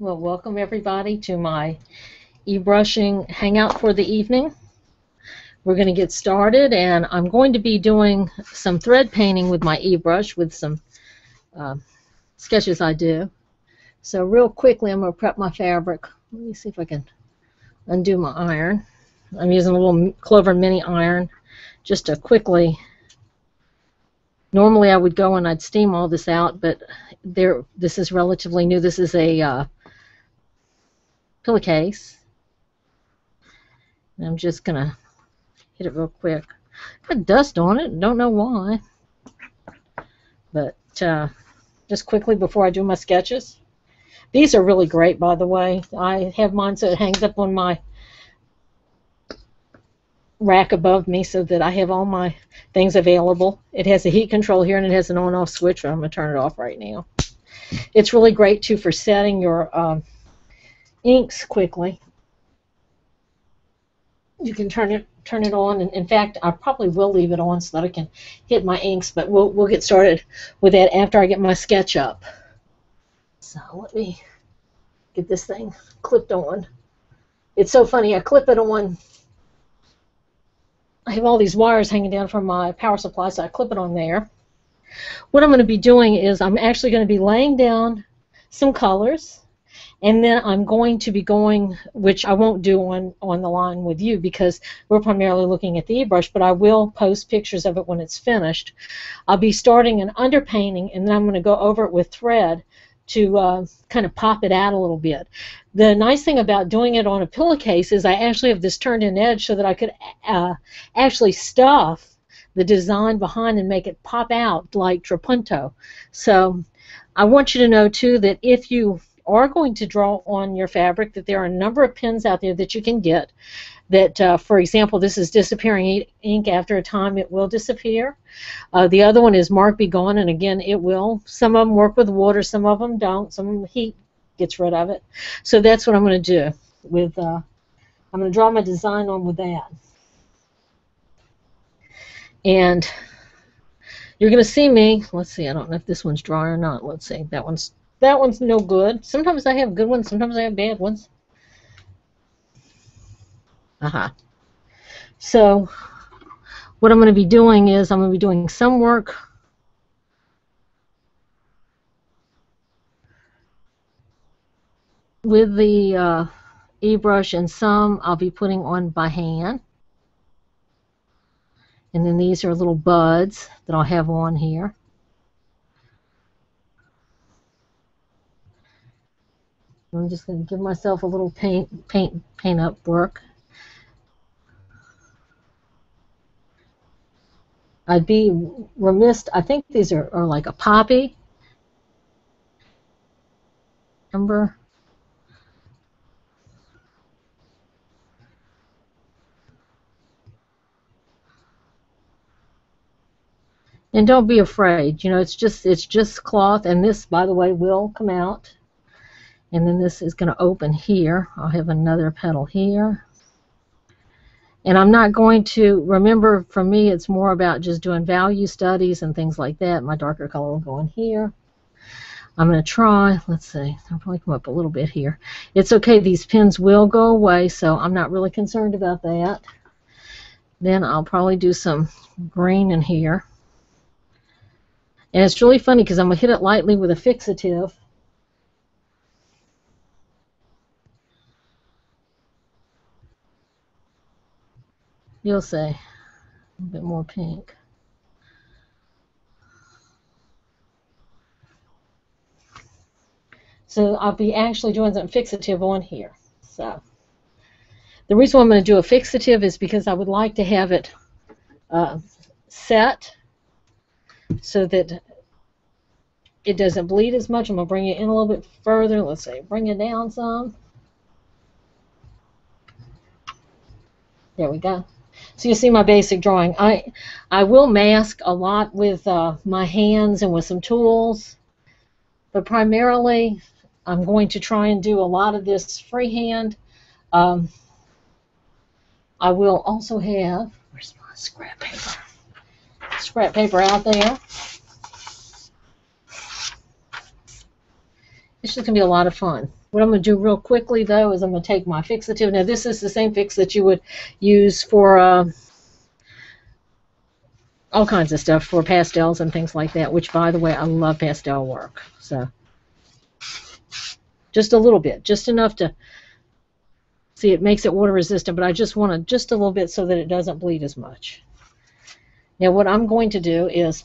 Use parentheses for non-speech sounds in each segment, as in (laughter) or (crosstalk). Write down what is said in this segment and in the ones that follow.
Well, welcome everybody to my e-brushing hangout for the evening. We're going to get started and I'm going to be doing some thread painting with my e-brush with some uh, sketches I do. So real quickly I'm going to prep my fabric. Let me see if I can undo my iron. I'm using a little Clover mini iron just to quickly normally I would go and I'd steam all this out but there this is relatively new. This is a uh, pillowcase. And I'm just going to hit it real quick. Got dust on it. Don't know why. But uh, just quickly before I do my sketches. These are really great, by the way. I have mine so it hangs up on my rack above me so that I have all my things available. It has a heat control here and it has an on-off switch. I'm going to turn it off right now. It's really great, too, for setting your um, inks quickly. You can turn it turn it on, and in fact, I probably will leave it on so that I can hit my inks, but we'll, we'll get started with that after I get my sketch up. So let me get this thing clipped on. It's so funny, I clip it on, I have all these wires hanging down from my power supply, so I clip it on there. What I'm going to be doing is I'm actually going to be laying down some colors and then I'm going to be going, which I won't do on, on the line with you because we're primarily looking at the e-brush, but I will post pictures of it when it's finished. I'll be starting an underpainting and then I'm going to go over it with thread to uh, kind of pop it out a little bit. The nice thing about doing it on a pillowcase is I actually have this turned in edge so that I could uh, actually stuff the design behind and make it pop out like trapunto. So I want you to know too that if you are going to draw on your fabric that there are a number of pens out there that you can get that, uh, for example, this is disappearing ink after a time, it will disappear. Uh, the other one is Mark Be Gone, and again, it will. Some of them work with water, some of them don't. Some of them heat gets rid of it. So that's what I'm going to do. With uh, I'm going to draw my design on with that. And you're going to see me, let's see, I don't know if this one's dry or not. Let's see, that one's that one's no good. Sometimes I have good ones, sometimes I have bad ones. Uh-huh. So what I'm going to be doing is I'm going to be doing some work with the uh, e-brush and some I'll be putting on by hand. And then these are little buds that I'll have on here. I'm just going to give myself a little paint, paint, paint up work. I'd be remiss, I think these are, are like a poppy. Remember? And don't be afraid. You know, it's just it's just cloth, and this, by the way, will come out and then this is going to open here. I'll have another petal here. And I'm not going to, remember for me it's more about just doing value studies and things like that. My darker color will go in here. I'm going to try, let's see, I'll probably come up a little bit here. It's okay, these pins will go away, so I'm not really concerned about that. Then I'll probably do some green in here. And it's really funny because I'm going to hit it lightly with a fixative You'll see. A bit more pink. So I'll be actually doing some fixative on here. So the reason I'm going to do a fixative is because I would like to have it uh, set so that it doesn't bleed as much. I'm going to bring it in a little bit further. Let's say bring it down some. There we go. So you see my basic drawing. I, I will mask a lot with uh, my hands and with some tools, but primarily I'm going to try and do a lot of this freehand. Um, I will also have, where's my scrap paper? Scrap paper out there. It's just going to be a lot of fun. What I'm going to do real quickly, though, is I'm going to take my fixative. Now, this is the same fix that you would use for uh, all kinds of stuff, for pastels and things like that, which, by the way, I love pastel work. So, just a little bit, just enough to see it makes it water resistant, but I just want to just a little bit so that it doesn't bleed as much. Now, what I'm going to do is,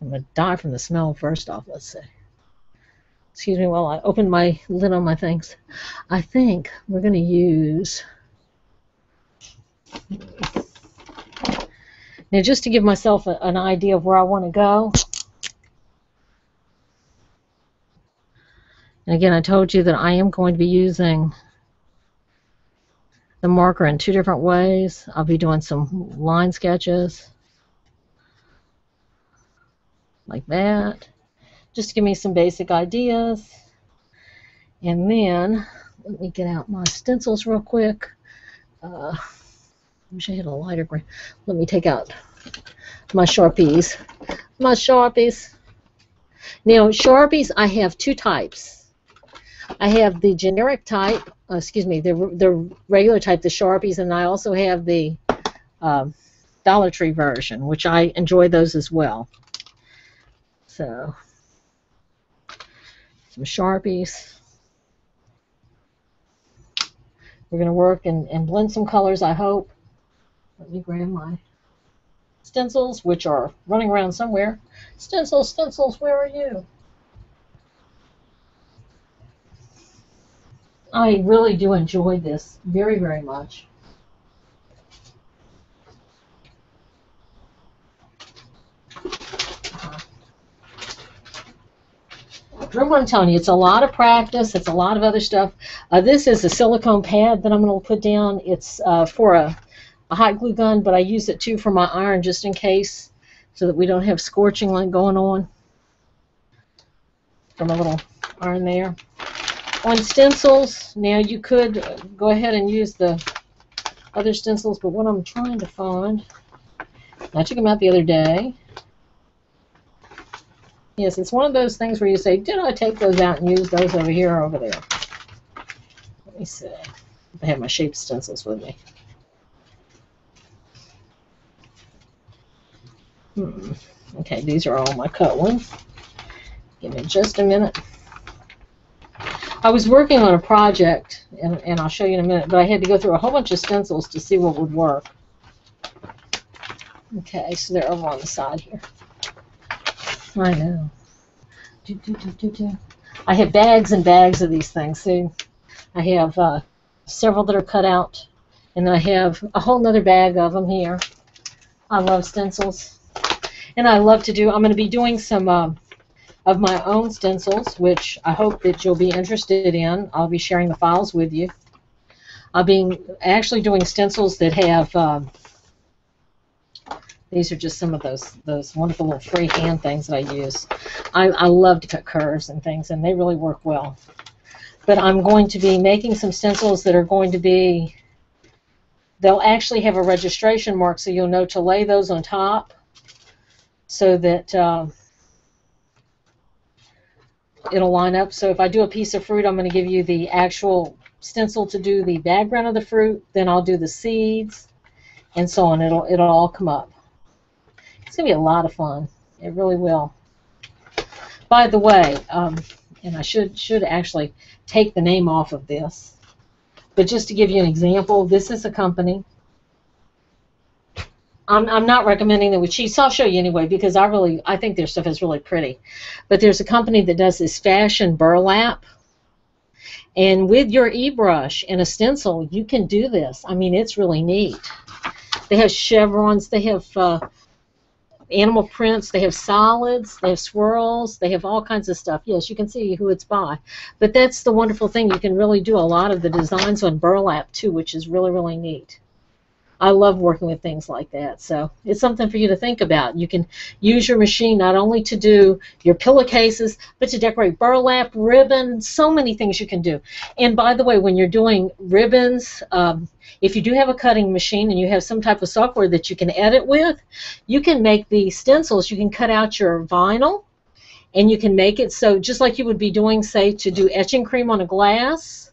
I'm going to die from the smell first off, let's see excuse me while I open my lid on my things. I think we're going to use now just to give myself a, an idea of where I want to go. And again, I told you that I am going to be using the marker in two different ways. I'll be doing some line sketches like that just give me some basic ideas. And then, let me get out my stencils real quick. Uh, I wish I had a lighter green. Let me take out my Sharpies. My Sharpies. Now, Sharpies, I have two types. I have the generic type, uh, excuse me, the, the regular type, the Sharpies, and I also have the uh, Dollar Tree version, which I enjoy those as well. So, some Sharpies. We're going to work and, and blend some colors, I hope. Let me grab my stencils, which are running around somewhere. Stencils, stencils, where are you? I really do enjoy this very, very much. Remember I'm telling you, it's a lot of practice. It's a lot of other stuff. Uh, this is a silicone pad that I'm going to put down. It's uh, for a, a hot glue gun, but I use it too for my iron just in case so that we don't have scorching like going on from a little iron there. On stencils, now you could go ahead and use the other stencils, but what I'm trying to find, I took them out the other day. Yes, it's one of those things where you say, did I take those out and use those over here or over there? Let me see. I have my shape stencils with me. Hmm. Okay, these are all my cut ones. Give me just a minute. I was working on a project, and, and I'll show you in a minute, but I had to go through a whole bunch of stencils to see what would work. Okay, so they're over on the side here. I know. Do, do, do, I have bags and bags of these things. See, I have uh, several that are cut out, and I have a whole other bag of them here. I love stencils, and I love to do. I'm going to be doing some uh, of my own stencils, which I hope that you'll be interested in. I'll be sharing the files with you. I'll be actually doing stencils that have. Uh, these are just some of those those wonderful little free hand things that I use. I, I love to cut curves and things, and they really work well. But I'm going to be making some stencils that are going to be, they'll actually have a registration mark so you'll know to lay those on top so that uh, it'll line up. So if I do a piece of fruit, I'm going to give you the actual stencil to do the background of the fruit, then I'll do the seeds, and so on. It'll, it'll all come up. It's going to be a lot of fun. It really will. By the way, um, and I should should actually take the name off of this, but just to give you an example, this is a company. I'm, I'm not recommending that with cheese. I'll show you anyway because I really I think their stuff is really pretty. But there's a company that does this fashion burlap. And with your e-brush and a stencil, you can do this. I mean, it's really neat. They have chevrons. They have uh, animal prints, they have solids, they have swirls, they have all kinds of stuff. Yes, you can see who it's by. But that's the wonderful thing. You can really do a lot of the designs on burlap too, which is really, really neat. I love working with things like that. So it's something for you to think about. You can use your machine not only to do your pillowcases, but to decorate burlap, ribbon, so many things you can do. And by the way, when you're doing ribbons, um, if you do have a cutting machine and you have some type of software that you can edit with, you can make the stencils, you can cut out your vinyl, and you can make it so just like you would be doing, say, to do etching cream on a glass.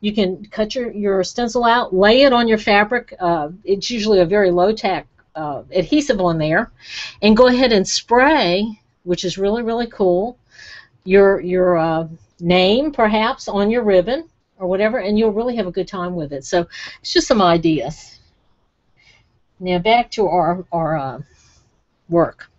You can cut your, your stencil out, lay it on your fabric. Uh, it's usually a very low tack uh, adhesive on there, and go ahead and spray, which is really really cool. Your your uh, name perhaps on your ribbon or whatever, and you'll really have a good time with it. So it's just some ideas. Now back to our our uh, work.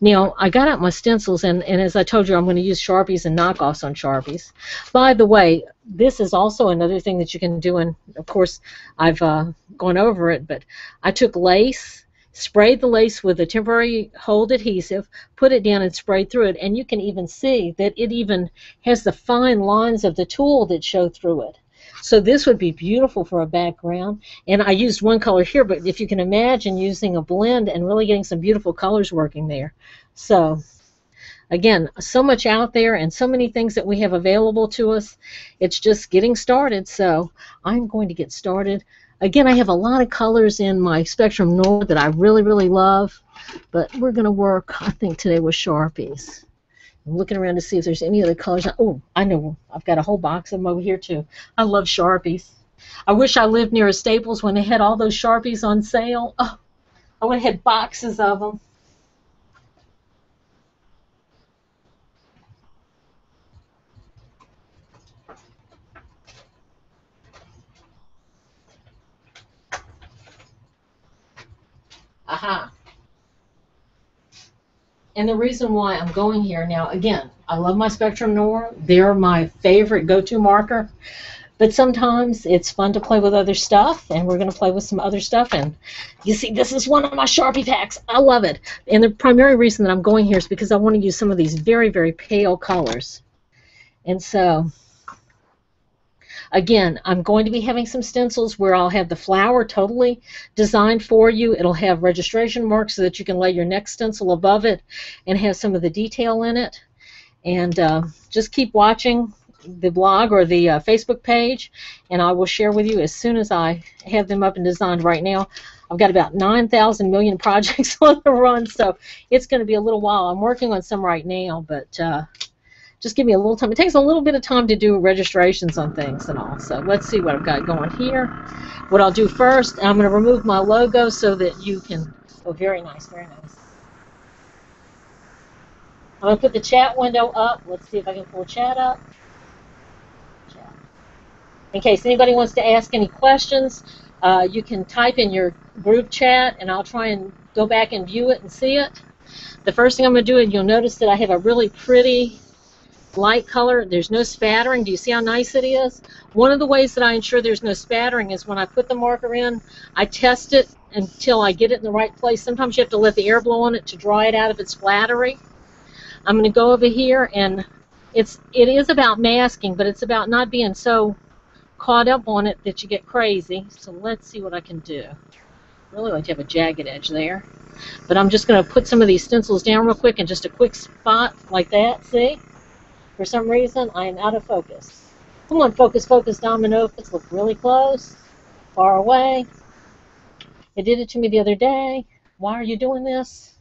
Now, I got out my stencils, and, and as I told you, I'm going to use Sharpies and knockoffs on Sharpies. By the way, this is also another thing that you can do, and of course, I've uh, gone over it, but I took lace, sprayed the lace with a temporary hold adhesive, put it down and sprayed through it, and you can even see that it even has the fine lines of the tool that show through it. So this would be beautiful for a background. And I used one color here, but if you can imagine using a blend and really getting some beautiful colors working there. So again, so much out there and so many things that we have available to us. It's just getting started. So I'm going to get started. Again, I have a lot of colors in my Spectrum Noir that I really, really love. But we're going to work, I think, today with Sharpies. I'm looking around to see if there's any other colors. Oh, I know. I've got a whole box of them over here, too. I love Sharpies. I wish I lived near a Staples when they had all those Sharpies on sale. Oh, I would have had boxes of them. Aha. And the reason why I'm going here now, again, I love my Spectrum Noir. They're my favorite go-to marker. But sometimes it's fun to play with other stuff, and we're going to play with some other stuff. And you see, this is one of my Sharpie packs. I love it. And the primary reason that I'm going here is because I want to use some of these very, very pale colors. And so Again, I'm going to be having some stencils where I'll have the flower totally designed for you. It'll have registration marks so that you can lay your next stencil above it and have some of the detail in it. And uh, just keep watching the blog or the uh, Facebook page, and I will share with you as soon as I have them up and designed right now. I've got about 9,000 million (laughs) projects on the run, so it's going to be a little while. I'm working on some right now, but uh, just give me a little time. It takes a little bit of time to do registrations on things and all. So let's see what I've got going here. What I'll do first, I'm going to remove my logo so that you can, oh, very nice, very nice. I'm going to put the chat window up. Let's see if I can pull chat up. Chat. In case anybody wants to ask any questions, uh, you can type in your group chat and I'll try and go back and view it and see it. The first thing I'm going to do, and you'll notice that I have a really pretty light color. There's no spattering. Do you see how nice it is? One of the ways that I ensure there's no spattering is when I put the marker in, I test it until I get it in the right place. Sometimes you have to let the air blow on it to dry it out if it's flattery. I'm going to go over here and it's it is about masking, but it's about not being so caught up on it that you get crazy. So let's see what I can do. Really like to have a jagged edge there. But I'm just going to put some of these stencils down real quick in just a quick spot like that, see? For some reason, I am out of focus. Come on, focus, focus, domino. Let's look really close, far away. It did it to me the other day. Why are you doing this?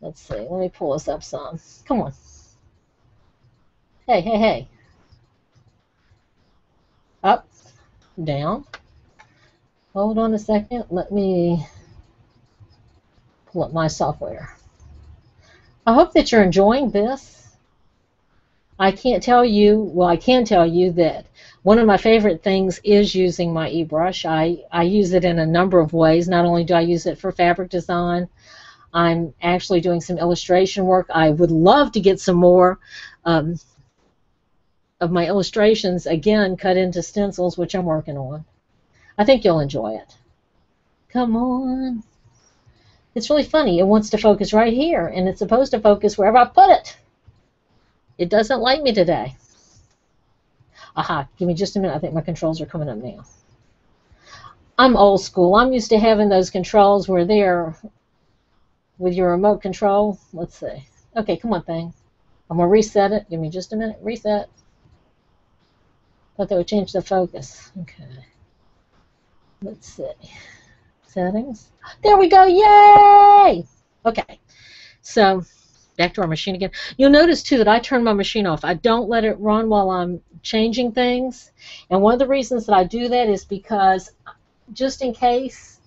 Let's see. Let me pull this up some. Come on. Hey, hey, hey. Up, down. Hold on a second. Let me pull up my software. I hope that you're enjoying this. I can't tell you, well, I can tell you that one of my favorite things is using my eBrush. I, I use it in a number of ways. Not only do I use it for fabric design, I'm actually doing some illustration work. I would love to get some more um, of my illustrations, again, cut into stencils, which I'm working on. I think you'll enjoy it. Come on. It's really funny. It wants to focus right here, and it's supposed to focus wherever I put it. It doesn't like me today. Aha, give me just a minute. I think my controls are coming up now. I'm old school. I'm used to having those controls where they're with your remote control. Let's see. Okay, come on, thing. I'm going to reset it. Give me just a minute. Reset. Thought that would change the focus. Okay. Let's see. Settings. There we go. Yay! Okay. So back to our machine again. You'll notice too that I turn my machine off. I don't let it run while I'm changing things. And one of the reasons that I do that is because just in case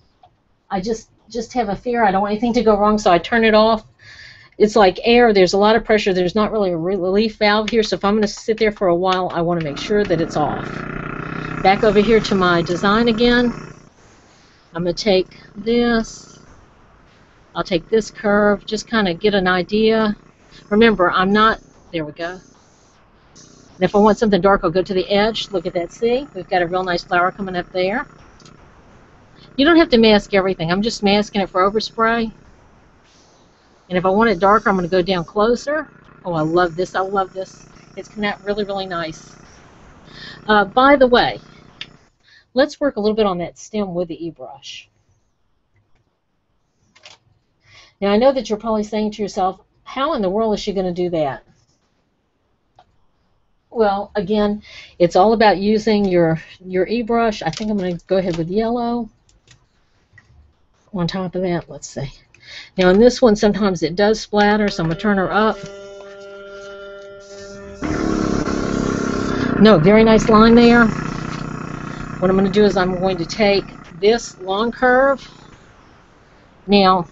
I just just have a fear I don't want anything to go wrong so I turn it off. It's like air, there's a lot of pressure, there's not really a relief valve here, so if I'm going to sit there for a while, I want to make sure that it's off. Back over here to my design again. I'm going to take this I'll take this curve, just kind of get an idea. Remember, I'm not, there we go. And if I want something dark, I'll go to the edge. Look at that, see? We've got a real nice flower coming up there. You don't have to mask everything. I'm just masking it for overspray. And if I want it darker, I'm going to go down closer. Oh, I love this. I love this. It's coming out really, really nice. Uh, by the way, let's work a little bit on that stem with the e-brush. Now I know that you're probably saying to yourself, how in the world is she going to do that? Well, again, it's all about using your, your e-brush. I think I'm going to go ahead with yellow. On top of that, let's see. Now in this one, sometimes it does splatter, so I'm going to turn her up. No, very nice line there. What I'm going to do is I'm going to take this long curve. Now,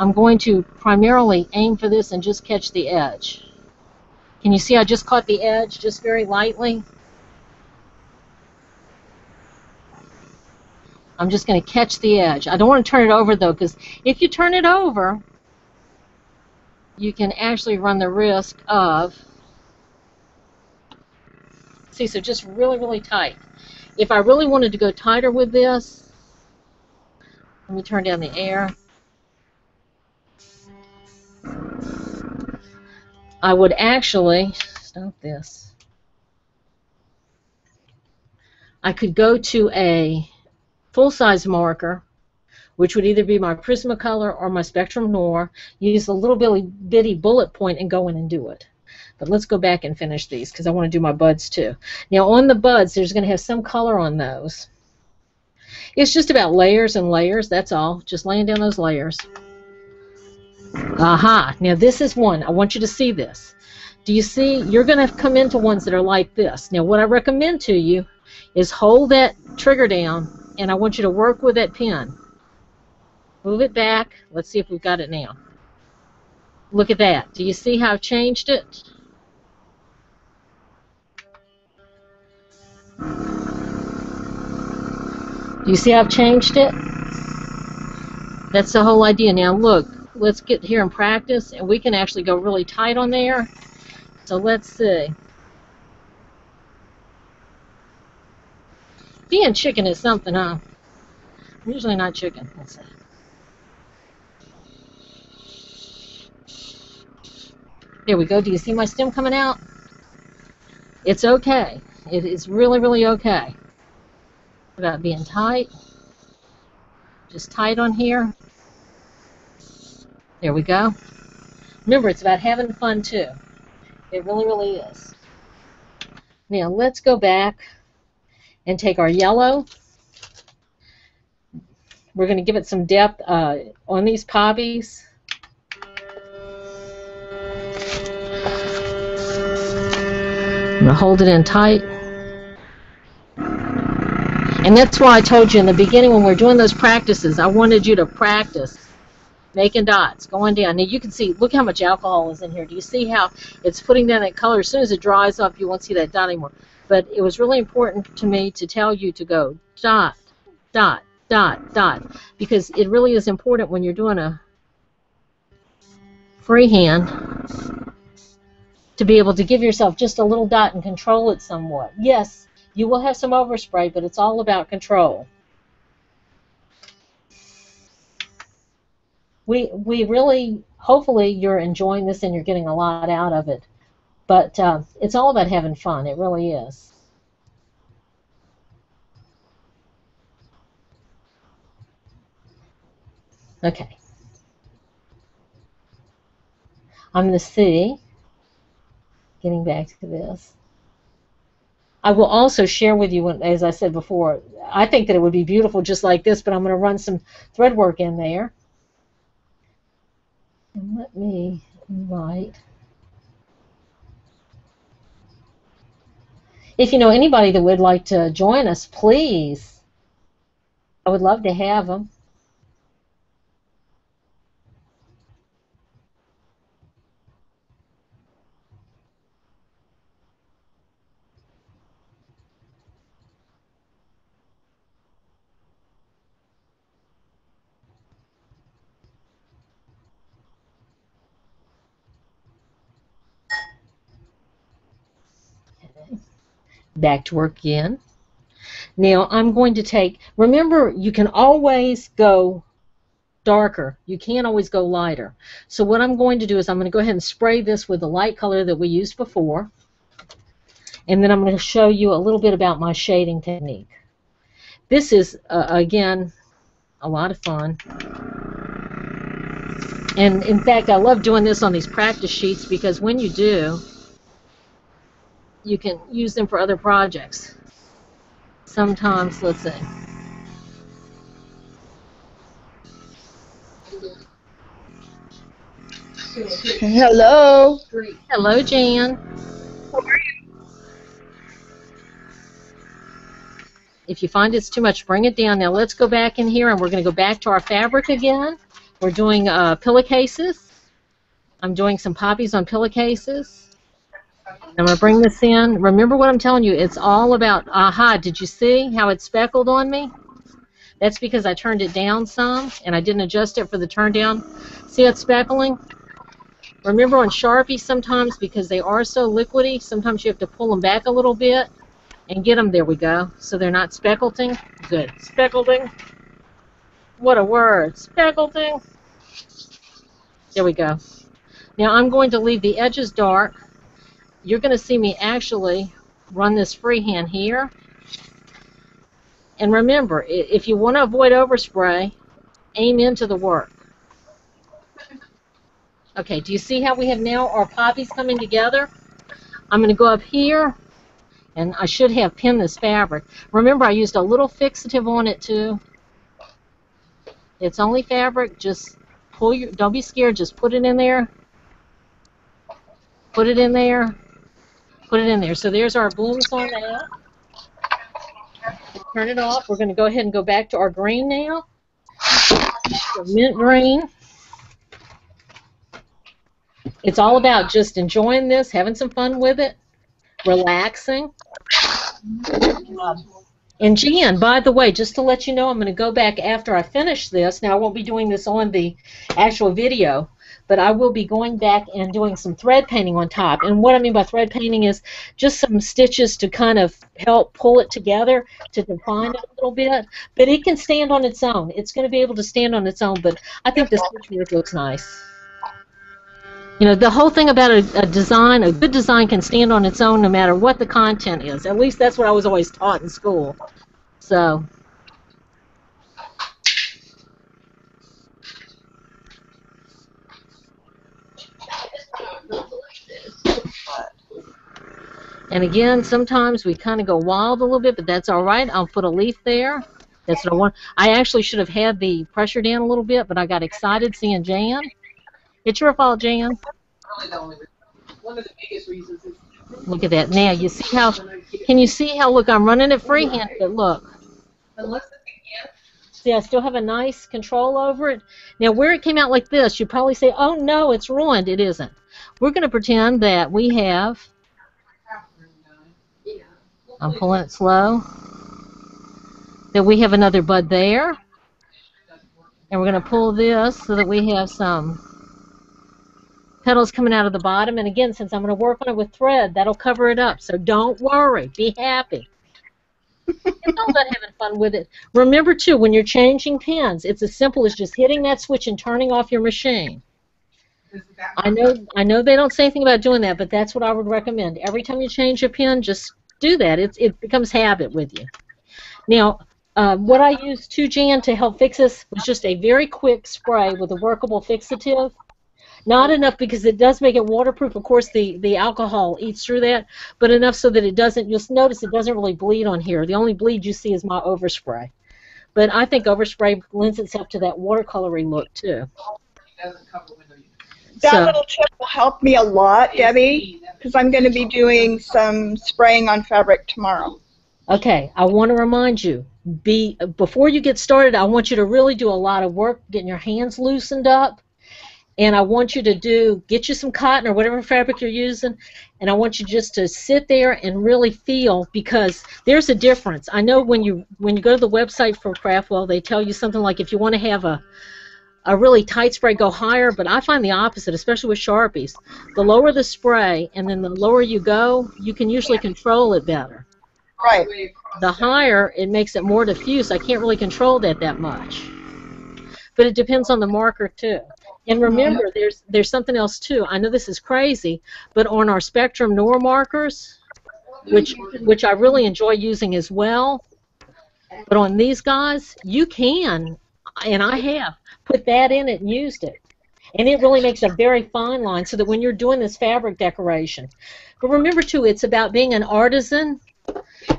I'm going to primarily aim for this and just catch the edge. Can you see I just caught the edge just very lightly? I'm just going to catch the edge. I don't want to turn it over though because if you turn it over you can actually run the risk of see so just really really tight. If I really wanted to go tighter with this let me turn down the air I would actually stop this. I could go to a full-size marker, which would either be my Prismacolor or my Spectrum Noir, use a little bitty, bitty bullet point and go in and do it. But let's go back and finish these because I want to do my buds too. Now on the buds, there's going to have some color on those. It's just about layers and layers, that's all. Just laying down those layers. Aha, now this is one. I want you to see this. Do you see? You're going to come into ones that are like this. Now what I recommend to you is hold that trigger down and I want you to work with that pin. Move it back. Let's see if we've got it now. Look at that. Do you see how I've changed it? Do you see how I've changed it? That's the whole idea. Now look, let's get here and practice, and we can actually go really tight on there. So let's see. Being chicken is something, huh? I'm usually not chicken. Let's see. There we go. Do you see my stem coming out? It's okay. It is really, really okay. About being tight. Just tight on here. There we go. Remember, it's about having fun too. It really, really is. Now let's go back and take our yellow. We're going to give it some depth uh, on these poppies. I'm going to hold it in tight. And that's why I told you in the beginning when we are doing those practices, I wanted you to practice making dots, going down. Now you can see, look how much alcohol is in here. Do you see how it's putting down that color? As soon as it dries up, you won't see that dot anymore. But it was really important to me to tell you to go dot, dot, dot, dot, because it really is important when you're doing a freehand to be able to give yourself just a little dot and control it somewhat. Yes, you will have some overspray, but it's all about control. We we really hopefully you're enjoying this and you're getting a lot out of it. But uh, it's all about having fun. It really is. Okay. I'm going to see, getting back to this, I will also share with you, as I said before, I think that it would be beautiful just like this, but I'm going to run some thread work in there. And let me invite. If you know anybody that would like to join us, please. I would love to have them. Back to work again. Now I'm going to take, remember you can always go darker. You can't always go lighter. So what I'm going to do is I'm going to go ahead and spray this with the light color that we used before. And then I'm going to show you a little bit about my shading technique. This is, uh, again, a lot of fun. And in fact, I love doing this on these practice sheets because when you do, you can use them for other projects. Sometimes, let's see. Hello. Hello, Jan. If you find it's too much, bring it down. Now let's go back in here and we're going to go back to our fabric again. We're doing uh, pillowcases. I'm doing some poppies on pillowcases. I'm going to bring this in. Remember what I'm telling you. It's all about, aha, did you see how it speckled on me? That's because I turned it down some, and I didn't adjust it for the turn down. See it's speckling? Remember on Sharpie sometimes, because they are so liquidy, sometimes you have to pull them back a little bit and get them, there we go, so they're not speckleting. Good. Speckleting. What a word. Speckleting. There we go. Now I'm going to leave the edges dark you're going to see me actually run this freehand here. And remember, if you want to avoid overspray, aim into the work. Okay, do you see how we have now our poppies coming together? I'm going to go up here, and I should have pinned this fabric. Remember, I used a little fixative on it too. It's only fabric. Just pull your. Don't be scared. Just put it in there. Put it in there put it in there. So there's our blooms on that. Turn it off. We're going to go ahead and go back to our green now. mint green. It's all about just enjoying this, having some fun with it, relaxing. and Jan, by the way, just to let you know, I'm going to go back after I finish this. Now, I won't be doing this on the actual video, but I will be going back and doing some thread painting on top. And what I mean by thread painting is just some stitches to kind of help pull it together to define it a little bit. But it can stand on its own. It's going to be able to stand on its own, but I think work looks nice. You know, the whole thing about a, a, design, a good design can stand on its own no matter what the content is. At least that's what I was always taught in school. So, And again, sometimes we kind of go wild a little bit, but that's all right. I'll put a leaf there. That's what I want. I actually should have had the pressure down a little bit, but I got excited seeing Jan. It's your fault, Jan. One of the biggest reasons is Look at that. Now, you see how, can you see how, look, I'm running it freehand, but look. See, I still have a nice control over it. Now, where it came out like this, you probably say, oh, no, it's ruined. It isn't. We're going to pretend that we have I'm pulling it slow. Then we have another bud there. And we're going to pull this so that we have some petals coming out of the bottom. And again, since I'm going to work on it with thread, that'll cover it up. So don't worry. Be happy. (laughs) it's all about having fun with it. Remember, too, when you're changing pins, it's as simple as just hitting that switch and turning off your machine. I know I know they don't say anything about doing that, but that's what I would recommend. Every time you change a pin, just do that. It's, it becomes habit with you. Now, uh, what I used to Jan to help fix this was just a very quick spray with a workable fixative. Not enough because it does make it waterproof. Of course, the, the alcohol eats through that, but enough so that it doesn't, you'll notice it doesn't really bleed on here. The only bleed you see is my overspray. But I think overspray lends itself to that watercolory look, too. That So- little tip will help me a lot, Debbie, because I'm going to be doing some spraying on fabric tomorrow. Okay, I want to remind you, be before you get started, I want you to really do a lot of work getting your hands loosened up. And I want you to do get you some cotton or whatever fabric you're using, and I want you just to sit there and really feel because there's a difference. I know when you when you go to the website for Craftwell, they tell you something like if you want to have a a really tight spray, go higher. But I find the opposite, especially with Sharpies. The lower the spray, and then the lower you go, you can usually control it better Right. the higher it makes it more diffuse. I can't really control that that much. But it depends on the marker too. And remember, there's there's something else too. I know this is crazy, but on our Spectrum Noir markers, which which I really enjoy using as well, but on these guys, you can, and I have put that in it and used it. And it really makes a very fine line so that when you're doing this fabric decoration. But remember too, it's about being an artisan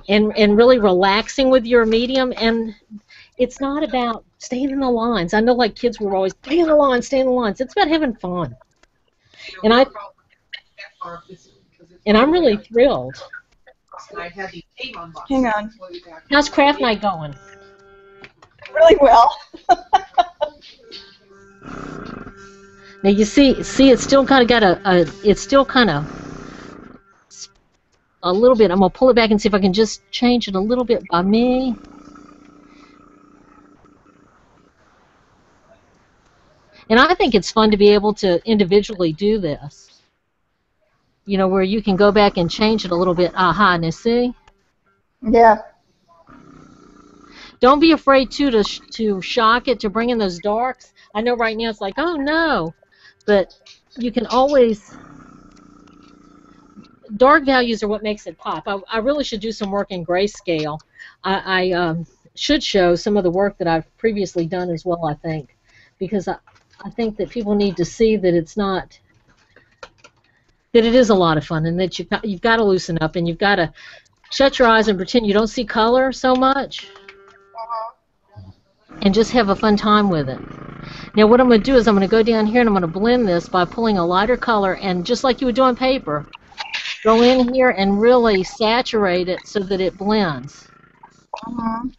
and and really relaxing with your medium and it's not about staying in the lines. I know like kids were always stay in the lines, stay in the lines. It's about having fun. And I and I'm really thrilled. Hang on. How's craft night going? Really well. (laughs) Now you see see it's still kind of got a, a it's still kind of a little bit. I'm gonna pull it back and see if I can just change it a little bit by me. And I think it's fun to be able to individually do this. You know, where you can go back and change it a little bit. Aha, now see? yeah. Don't be afraid too to sh- to shock it to bring in those darks. I know right now it's like, oh no, but you can always. Dark values are what makes it pop. I, I really should do some work in grayscale. I, I um, should show some of the work that I've previously done as well. I think, because I, I think that people need to see that it's not that it is a lot of fun and that got, you've got to loosen up and you've got to shut your eyes and pretend you don't see color so much and just have a fun time with it. Now what I'm going to do is I'm going to go down here and I'm going to blend this by pulling a lighter color and just like you would do on paper, go in here and really saturate it so that it blends. Mhm.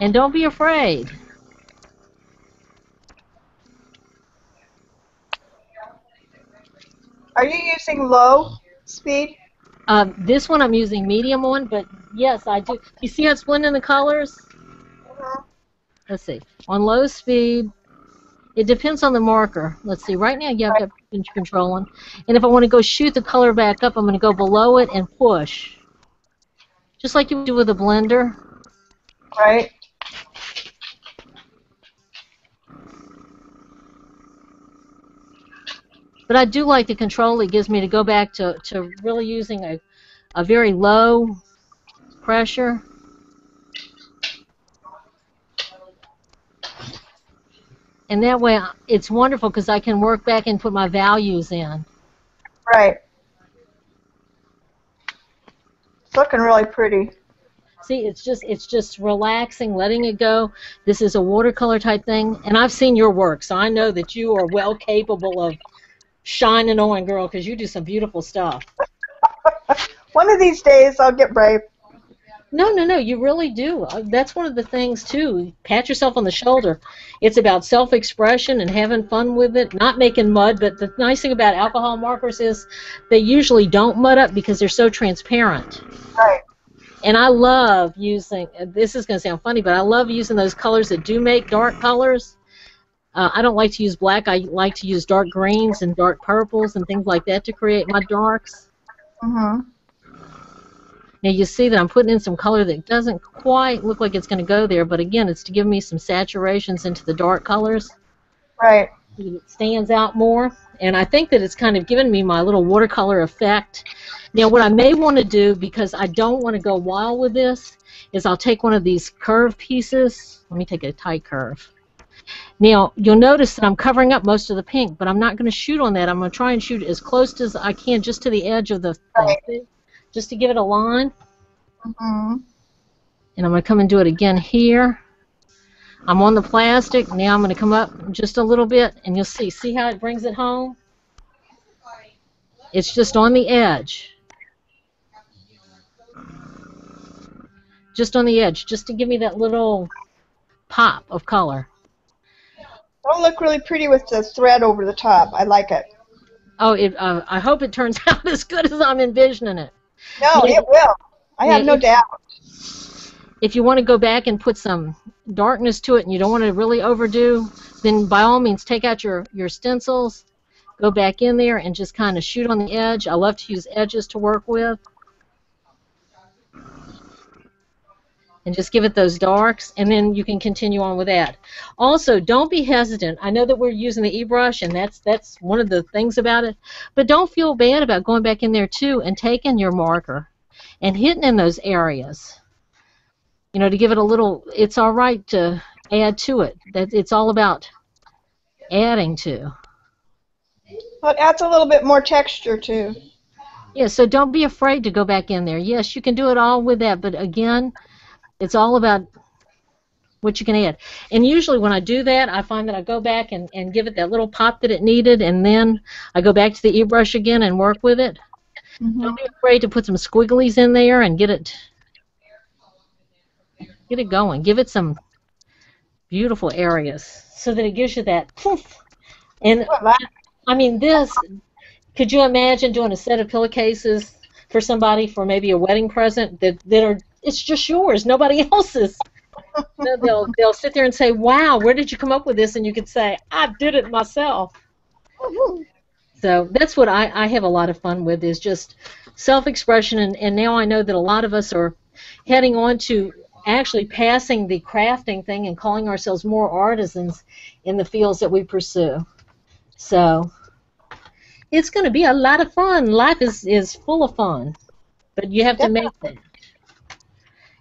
And don't be afraid. Are you using low speed? Um, this one I'm using medium on, but yes, I do. You see how it's blending the colors? Uh-huh. Let's see. On low speed, it depends on the marker. Let's see. Right now, I've got pinch control on. And if I want to go shoot the color back up, I'm going to go below it and push. Just like you would do with a blender. Right. But I do like the control it gives me to go back to, to really using a, a very low pressure. And that way, it's wonderful because I can work back and put my values in. Right. It's looking really pretty. See, it's just it's just relaxing, letting it go. This is a watercolor type thing, and I've seen your work, so I know that you are well capable of shining on, girl, because you do some beautiful stuff. (laughs) One of these days I'll get brave. No, no, no, you really do. Uh, That's one of the things too. Pat yourself on the shoulder. It's about self-expression and having fun with it, not making mud. But the nice thing about alcohol markers is they usually don't mud up because they're so transparent. Right. And I love using. uh, This is going to sound funny, but I love using those colors that do make dark colors. Uh, I don't like to use black. I like to use dark greens and dark purples and things like that to create my darks. Mhm. Now you see that I'm putting in some color that doesn't quite look like it's going to go there, but again, it's to give me some saturations into the dark colors Right. so it stands out more. And I think that it's kind of given me my little watercolor effect. Now what I may want to do, because I don't want to go wild with this, is I'll take one of these curve pieces. Let me take a tight curve. Now, you'll notice that I'm covering up most of the pink, but I'm not going to shoot on that. I'm going to try and shoot as close as I can just to the edge of the Right. Just to give it a line. Mhm. And I'm going to come and do it again here. I'm on the plastic. Now I'm going to come up just a little bit, and you'll see. See how it brings it home? It's just on the edge. Just on the edge, just to give me that little pop of color. It'll look really pretty with the thread over the top. I like it. Oh, it, uh, I hope it turns (laughs) out as good as I'm envisioning it. No, Yeah. it will. I have no doubt. If you want to go back and put some darkness to it and you don't want to really overdo, then by all means take out your, your stencils, go back in there and just kind of shoot on the edge. I love to use edges to work with. And just give it those darks, and then you can continue on with that. Also, don't be hesitant. I know that we're using the e-brush, and that's that's one of the things about it. But don't feel bad about going back in there too and taking your marker and hitting in those areas you know, to give it a little. It's all right to add to it. That it's all about adding to. Well, it adds a little bit more texture too. Yeah, so don't be afraid to go back in there. Yes, you can do it all with that, but again, it's all about what you can add. And usually when I do that, I find that I go back and, and give it that little pop that it needed, and then I go back to the e-brush again and work with it. Mm-hmm. Don't be afraid to put some squigglies in there and get it get it going. Give it some beautiful areas so that it gives you that poof. (laughs) And I mean this could you imagine doing a set of pillowcases for somebody for maybe a wedding present that, that are it's just yours, nobody (laughs) else's. they'll, they'll they'll sit there and say, "Wow, where did you come up with this?" And you could say, "I did it myself." So that's what I, I have a lot of fun with is just self-expression, and, and now I know that a lot of us are heading on to actually passing the crafting thing and calling ourselves more artisans in the fields that we pursue. So it's going to be a lot of fun. Life is, is full of fun, but you have to make that,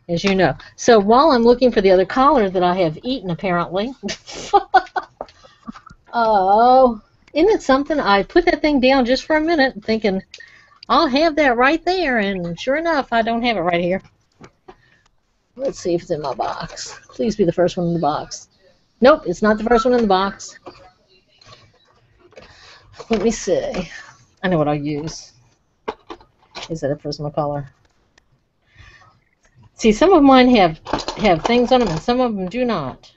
as you know. So while I'm looking for the other collar that I have eaten, apparently. (laughs) oh, isn't it something? I put that thing down just for a minute, thinking I'll have that right there, and sure enough, I don't have it right here. Let's see if it's in my box. Please be the first one in the box. Nope, it's not the first one in the box. Let me see. I know what I'll use. Is that a Prismacolor? See, some of mine have have things on them, and some of them do not.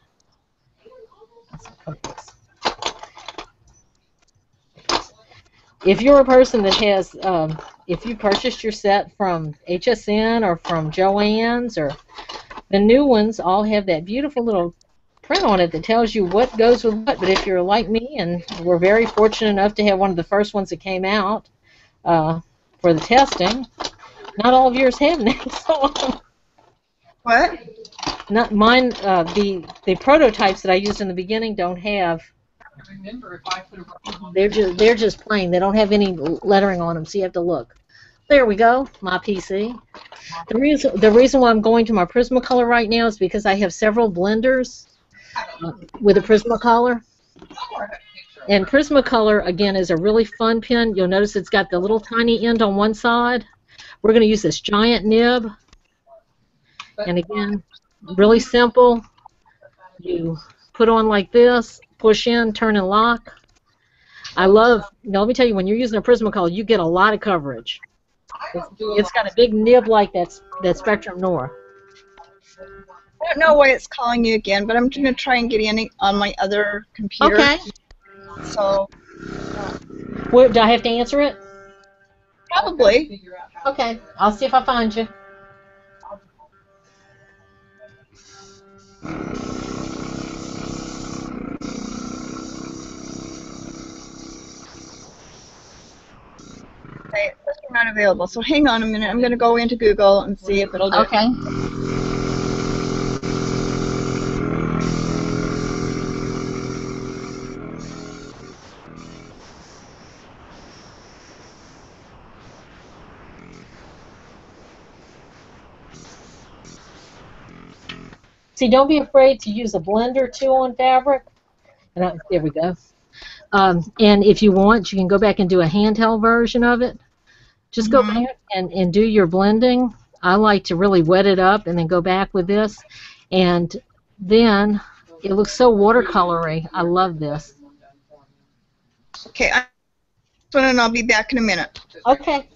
If you're a person that has, um, if you purchased your set from HSN or from Joann's or the new ones, all have that beautiful little print on it that tells you what goes with what. But if you're like me, and we're very fortunate enough to have one of the first ones that came out uh, for the testing, not all of yours have (laughs) on them. What? Not mine. Uh, the the prototypes that I used in the beginning don't have. They're just they're just plain. They don't have any lettering on them, so you have to look. There we go, my PC. The reason the reason why I'm going to my Prismacolor right now is because I have several blenders uh, with a Prismacolor. And Prismacolor again is a really fun pen. You'll notice it's got the little tiny end on one side. We're going to use this giant nib. And again, really simple. You put on like this, push in, turn and lock. I love, now let me tell you, when you're using a Prismacolor, you get a lot of coverage. It's got a big nib like that, that Spectrum Noir. I don't know why it's calling you again, but I'm going to try and get in on my other computer. Okay. So Where, do I have to answer it? probably. Figure out how. Okay. I'll see if I find you. It's not available. So hang on a minute. I'm going to go into Google and see if it'll do. it. See, don't be afraid to use a blender too on fabric. And I, there we go. Um, and if you want, you can go back and do a handheld version of it. Just go Mhm. back and, and do your blending. I like to really wet it up and then go back with this. And then It looks so watercolory. I love this. Okay, I'm and I'll be back in a minute. Okay.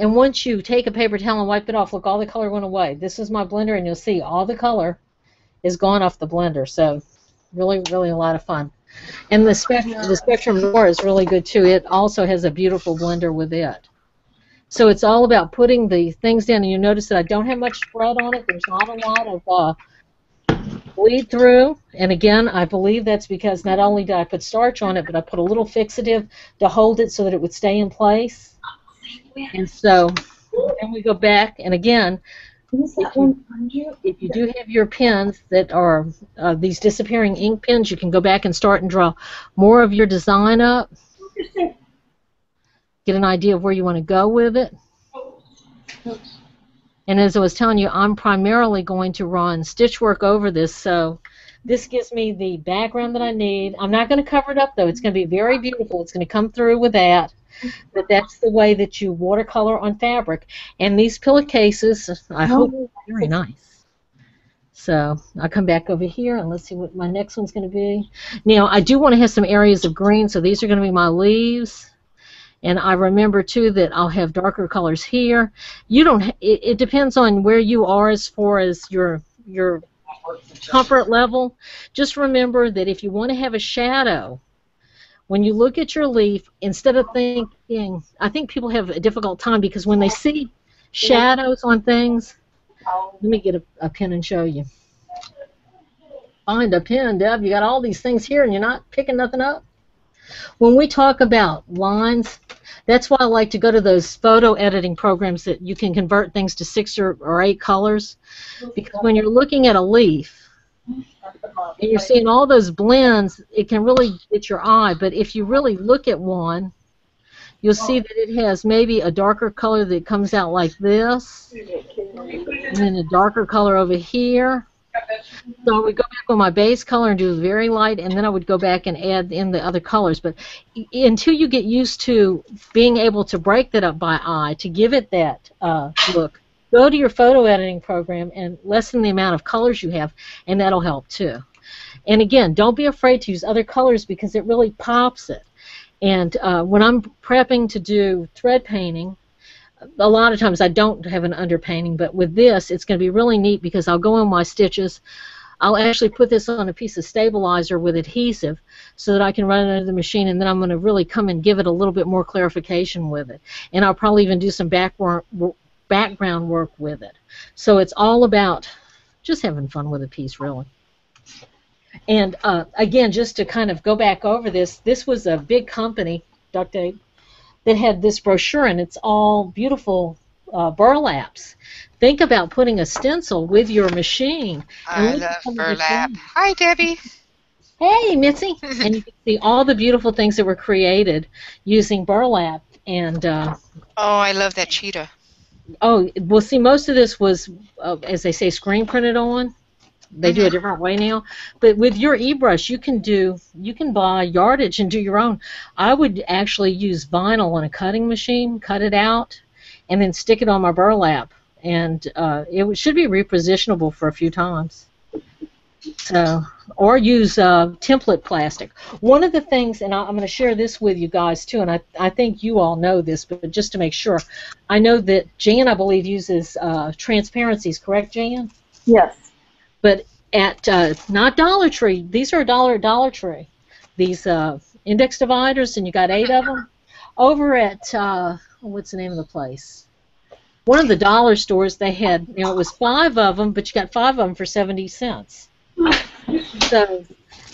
And once you take a paper towel and wipe it off, look, all the color went away. This is my blender, and you'll see all the color is gone off the blender. So, really, really a lot of fun. And the, spec- the Spectrum Noir is really good too. It also has a beautiful blender with it. So it's all about putting the things down, and you notice that I don't have much spread on it. There's not a lot of uh, bleed through. And again, I believe that's because not only did I put starch on it, but I put a little fixative to hold it so that it would stay in place. And so then we go back, and again, if you, if you do have your pens that are uh, these disappearing ink pens, you can go back and start and draw more of your design up. Get an idea of where you want to go with it. And as I was telling you, I'm primarily going to run stitch work over this, so this gives me the background that I need. I'm not going to cover it up, though. It's going to be very beautiful. It's going to come through with that. But that's the way that you watercolor on fabric. And these pillowcases, I oh. hope, are very nice. So I'll come back over here and let's see what my next one's going to be. Now, I do want to have some areas of green, so these are going to be my leaves. And I remember too that I'll have darker colors here. You don't. It, it depends on where you are as far as your your comfort level. Just remember that if you want to have a shadow, when you look at your leaf, instead of thinking, I think people have a difficult time because when they see shadows on things, let me get a, a pen and show you. Find a pen, Deb. You got all these things here and you're not picking nothing up. When we talk about lines, that's why I like to go to those photo editing programs that you can convert things to six or, or eight colors. Because when you're looking at a leaf, and you're seeing all those blends, it can really get your eye. But if you really look at one, you'll see that it has maybe a darker color that comes out like this, and then a darker color over here. So I would go back on my base color and do very light, and then I would go back and add in the other colors. But until you get used to being able to break that up by eye, to give it that uh, look, go to your photo editing program and lessen the amount of colors you have, and that'll help too. And again, don't be afraid to use other colors because it really pops it. And uh, when I'm prepping to do thread painting, a lot of times I don't have an underpainting, but with this, it's going to be really neat because I'll go in my stitches. I'll actually put this on a piece of stabilizer with adhesive so that I can run it under the machine, and then I'm going to really come and give it a little bit more clarification with it. And I'll probably even do some back background work with it. So it's all about just having fun with a piece, really. And uh, again, just to kind of go back over this, this was a big company, Duct Tape, that had this brochure, and it's all beautiful uh, burlaps. Think about putting a stencil with your machine. I love some of the burlap. Hi, Debbie. Hey, Mitzi! (laughs) and you can see all the beautiful things that were created using burlap. And uh, Oh, I love that cheetah. Oh, well, see, most of this was, uh, as they say, screen printed on. They do a different way now, but with your eBrush, you can do you can buy yardage and do your own. I would actually use vinyl on a cutting machine, cut it out, and then stick it on my burlap, and uh, it should be repositionable for a few times. So, or use uh, template plastic. One of the things, and I- I'm going to share this with you guys too, and I, I think you all know this, but just to make sure, I know that Jan, I believe, uses uh, transparencies. Correct, Jan? Yes. But at uh, not Dollar Tree, these are a dollar at Dollar Tree. These uh, index dividers, and you got eight of them. Over at uh, what's the name of the place? One of the dollar stores, they had you know it was five of them, but you got five of them for seventy cents. So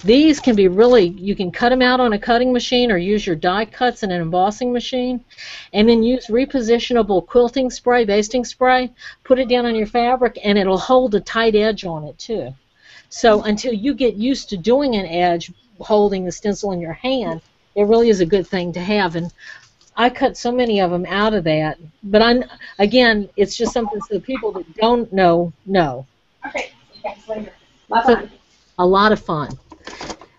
these can be really you can cut them out on a cutting machine or use your die cuts in an embossing machine, and then use repositionable quilting spray, basting spray put it down on your fabric and it'll hold a tight edge on it too. So until you get used to doing an edge holding the stencil in your hand, it really is a good thing to have. And I cut so many of them out of that. But I'm again, it's just something so people that don't know know. Okay. Thanks later. Bye So- bye. A lot of fun.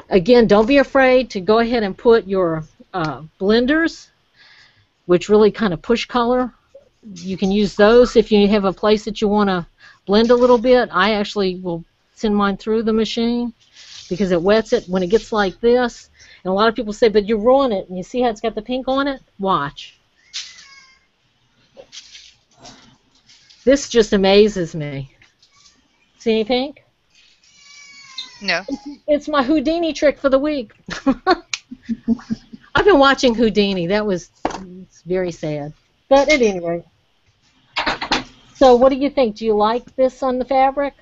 Again, don't be afraid to go ahead and put your uh, blenders which really kind of push color. You can use those if you have a place that you want to blend a little bit. I actually will send mine through the machine because it wets it when it gets like this. And a lot of people say, but you ruin it. And you see how it's got the pink on it? Watch. This just amazes me. See any pink? No. It's my Houdini trick for the week. (laughs) I've been watching Houdini. That was it's very sad. But at any rate. So what do you think? Do you like this on the fabric?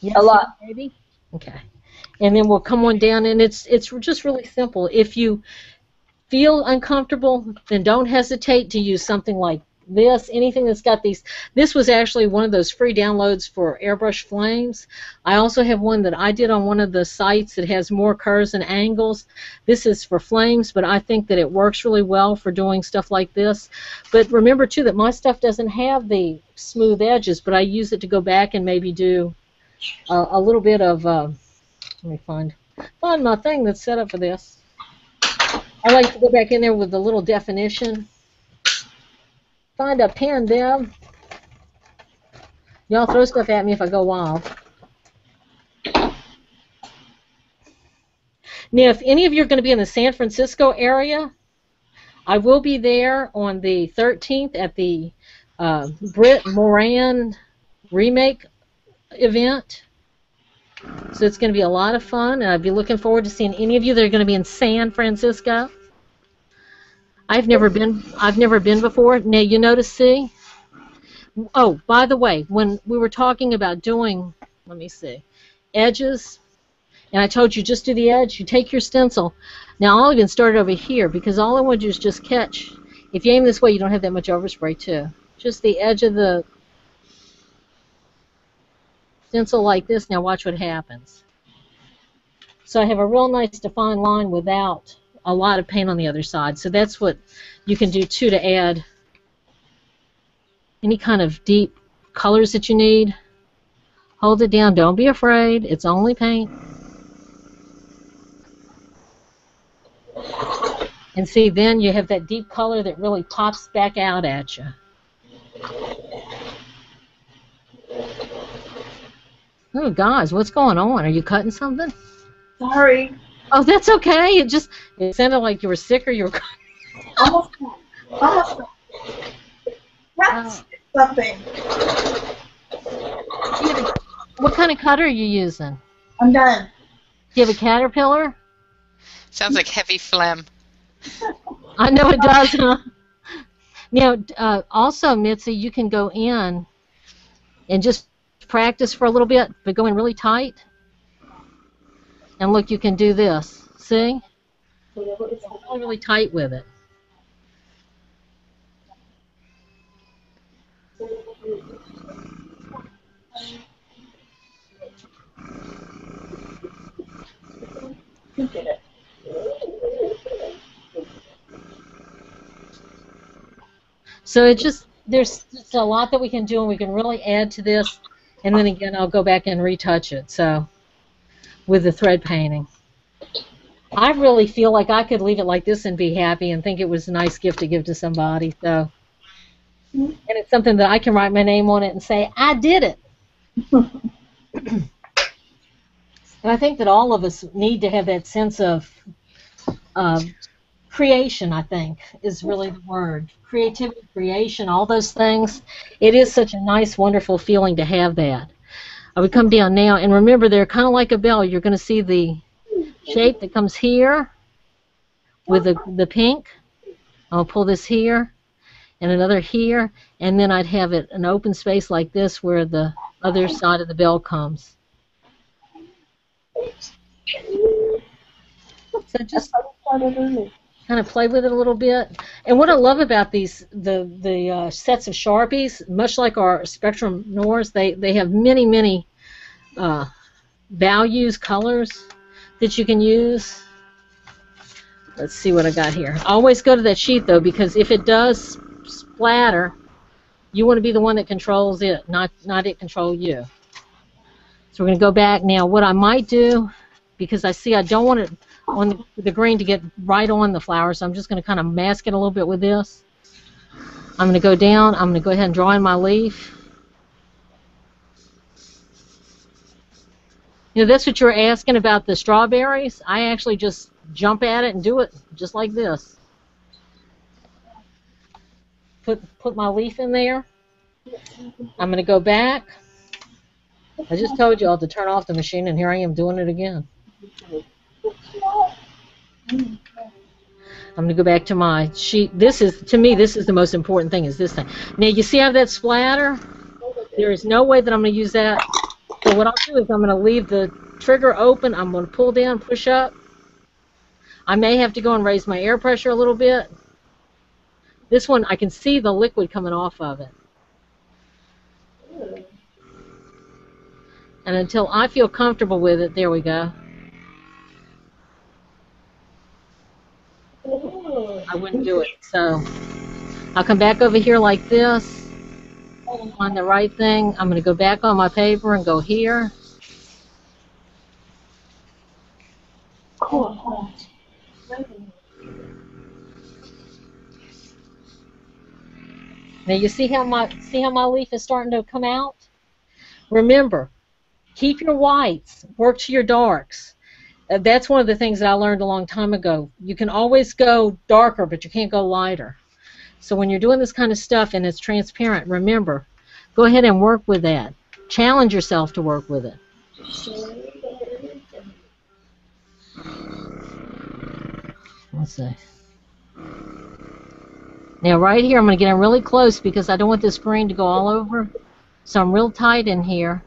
Yes, A lot. Maybe. Okay. And then we'll come on down, and it's it's just really simple. If you feel uncomfortable, then don't hesitate to use something like this, anything that's got these. This was actually one of those free downloads for Airbrush Flames. I also have one that I did on one of the sites that has more curves and angles. This is for flames, but I think that it works really well for doing stuff like this. But remember too that my stuff doesn't have the smooth edges, but I use it to go back and maybe do a, little bit of. Uh, let me find find my thing that's set up for this. I like to go back in there with the little definition. Find a pen, Deb. Y'all throw stuff at me if I go wild. Now, if any of you are going to be in the San Francisco area, I will be there on the 13th at the uh, Brit Morin remake event. So it's going to be a lot of fun, and I'd be looking forward to seeing any of you that are going to be in San Francisco. I've never been. I've never been before. Now you notice, see. Oh, by the way, when we were talking about doing, let me see, edges, and I told you just do the edge. You take your stencil. Now I'll even start it over here because all I want to do is just catch. If you aim this way, you don't have that much overspray too. Just the edge of the stencil like this. Now watch what happens. So I have a real nice defined line without a lot of paint on the other side. So that's what you can do too to add any kind of deep colors that you need. Hold it down. Don't be afraid. It's only paint. And see, then you have that deep color that really pops back out at you. Oh, guys, what's going on? Are you cutting something? Sorry. Oh, that's okay. It just it sounded like you were sick or you were. Almost done. Almost done. That's something. what kind of cutter are you using? I'm done. Do you have a caterpillar? Sounds like heavy phlegm. I know it does, huh? Now, uh, also, Mitzi, you can go in and just practice for a little bit, but go in really tight. And look, you can do this. See? Go really tight with it. So it just there's just a lot that we can do, and we can really add to this. And then again, I'll go back and retouch it. So with the thread painting. I really feel like I could leave it like this and be happy and think it was a nice gift to give to somebody. So, and it's something that I can write my name on it and say I did it. (laughs) and I think that all of us need to have that sense of um, creation. I think is really the word. Creativity, creation, all those things. It is such a nice, wonderful feeling to have that. I would come down now, and remember, they're kind of like a bell. You're going to see the shape that comes here with the, the pink. I'll pull this here and another here, and then I'd have it an open space like this where the other side of the bell comes. So just kind of play with it a little bit. And what I love about these, the the uh, sets of Sharpies, much like our Spectrum Noirs, they, they have many, many uh, values, colors that you can use. Let's see what I got here. Always go to that sheet, though, because if it does splatter, you want to be the one that controls it, not, not it control you. So we're going to go back now. What I might do, because I see I don't want it on the, the green to get right on the flower, so I'm just going to kind of mask it a little bit with this. I'm going to go down. I'm going to go ahead and draw in my leaf. You know, that's what you were asking about the strawberries. I actually just jump at it and do it just like this. Put put my leaf in there. I'm going to go back. I just told you all to turn off the machine, and here I am doing it again. I'm going to go back to my sheet. This is, to me, this is the most important thing, is this thing. Now, you see how that splatter? There is no way that I'm going to use that. So what I'll do is I'm going to leave the trigger open. I'm going to pull down, push up. I may have to go and raise my air pressure a little bit. This one, I can see the liquid coming off of it. And until I feel comfortable with it, there we go. I wouldn't do it. So I'll come back over here like this on the right thing. I'm going to go back on my paper and go here. Cool. Now you see how my see how my leaf is starting to come out? Remember, keep your whites, work to your darks. Uh, that's one of the things that I learned a long time ago. You can always go darker, but you can't go lighter. So when you're doing this kind of stuff and it's transparent, remember, go ahead and work with that. Challenge yourself to work with it. Let's see. Now right here, I'm going to get in really close because I don't want this green to go all over. So I'm real tight in here.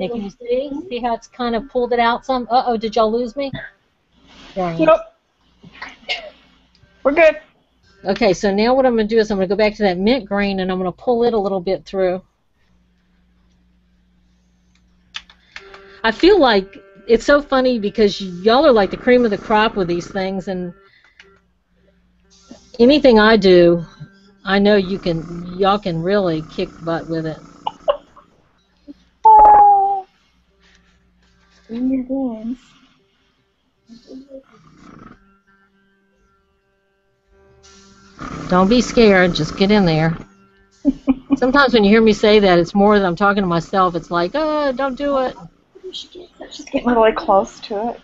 Now, can you see? See how it's kind of pulled it out some? Uh-oh, did y'all lose me? Nope. We're good. Okay, so now what I'm going to do is I'm going to go back to that mint green and I'm going to pull it a little bit through. I feel like it's so funny because y'all are like the cream of the crop with these things and anything I do, I know you can y'all can really kick butt with it. Oh. Your games. Don't be scared, just get in there. (laughs) Sometimes when you hear me say that, it's more that I'm talking to myself. It's like, oh, don't do it. Just getting really close to it.